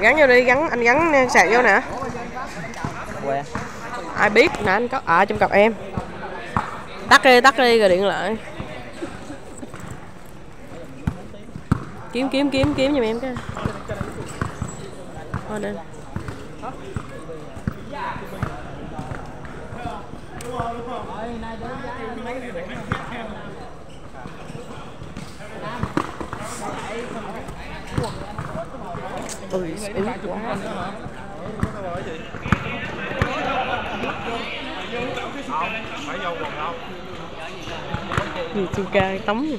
gắn vô đi gắn anh gắn sạc vô nè. Ai biết nè anh có à trong cặp em. Tắt đi tắt đi rồi điện lại. Kiếm kiếm kiếm kiếm giùm em cái. Thôi đi. ui ướt quá phải ơi ướt quá gì chu ca tắm gì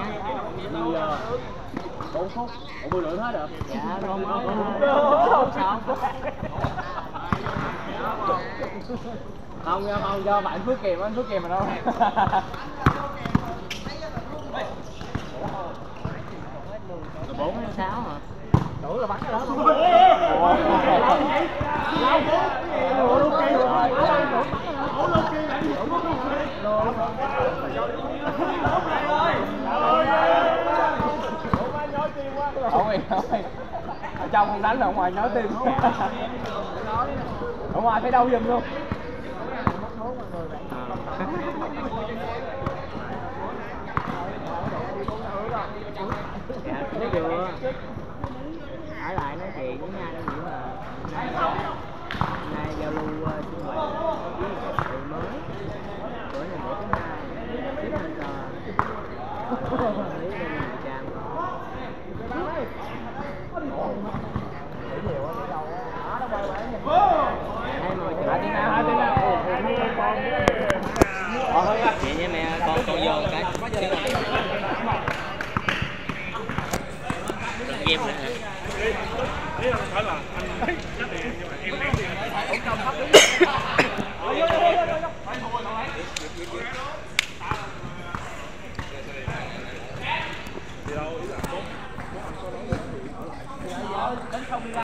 bốn phút ủa mười rưỡi hết rồi dạ không có không, không không do bạn phước kiềm anh phước kiềm mà đâu bốn sáu hả đủ là bắn cái đó Ôi ơi Ở trong không đánh là ở ngoài nói tim Ở ngoài thấy đâu giùm luôn. Dạ chưa? Ở lại nói chuyện với nhau hiểu là Vậy nha mẹ, con con vô một cái Game nữa hả?